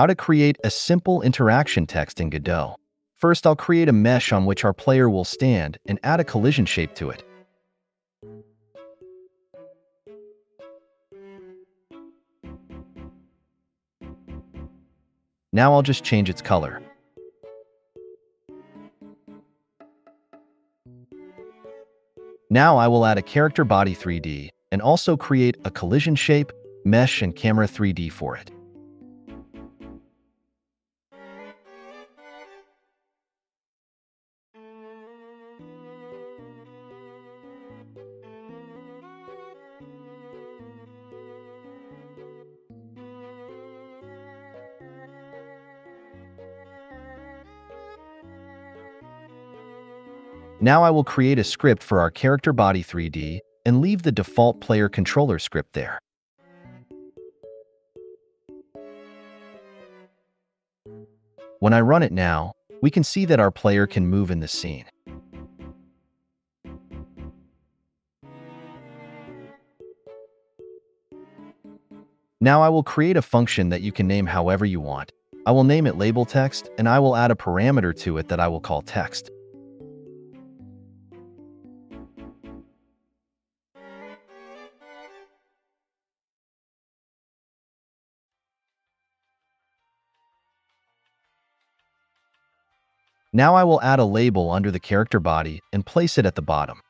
How to create a simple interaction text in Godot. First, I'll create a mesh on which our player will stand and add a collision shape to it. Now I'll just change its color. Now I will add a character body 3D and also create a collision shape, mesh, and camera 3D for it. Now I will create a script for our character body 3D and leave the default player controller script there. When I run it now, we can see that our player can move in the scene. Now I will create a function that you can name however you want. I will name it label text, and I will add a parameter to it that I will call text. Now I will add a label under the character body and place it at the bottom.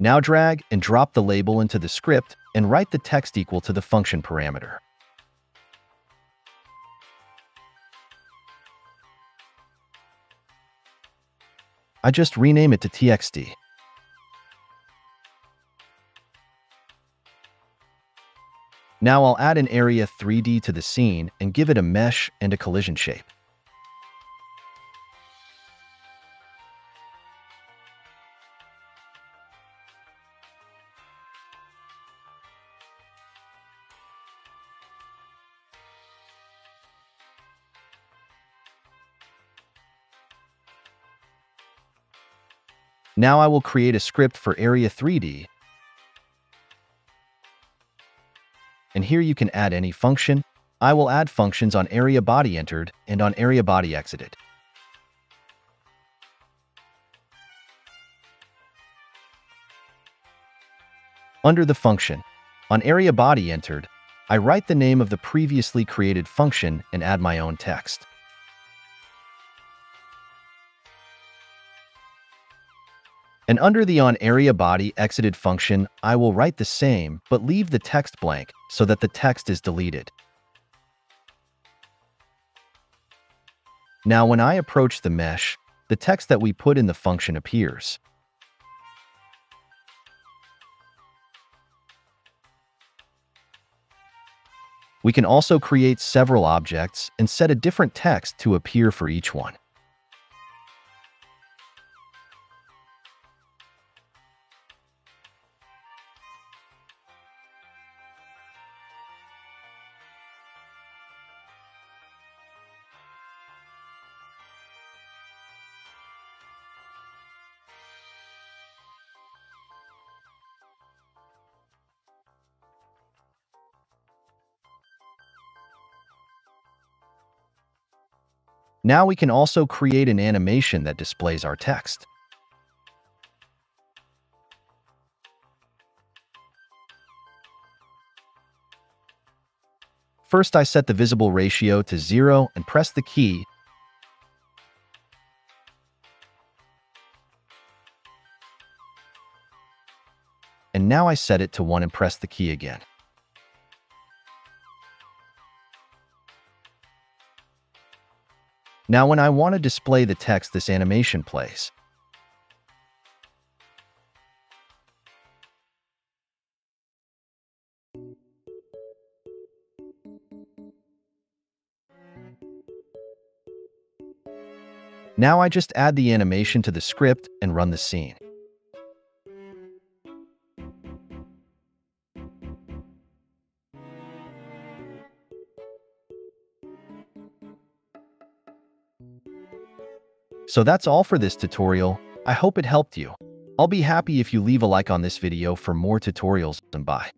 Now drag and drop the label into the script and write the text equal to the function parameter. I just rename it to TXT. Now I'll add an area 3D to the scene and give it a mesh and a collision shape. Now I will create a script for Area 3D. And here you can add any function. I will add functions on area body entered and on area body exited. Under the function, on area body entered, I write the name of the previously created function and add my own text. And under the onAreaBody exited function, I will write the same, but leave the text blank so that the text is deleted. Now when I approach the mesh, the text that we put in the function appears. We can also create several objects and set a different text to appear for each one. Now we can also create an animation that displays our text. First, I set the visible ratio to 0 and press the key. And now I set it to 1 and press the key again. Now when I want to display the text this animation plays, Now I just add the animation to the script and run the scene. So that's all for this tutorial. I hope it helped you. I'll be happy if you leave a like on this video for more tutorials and bye.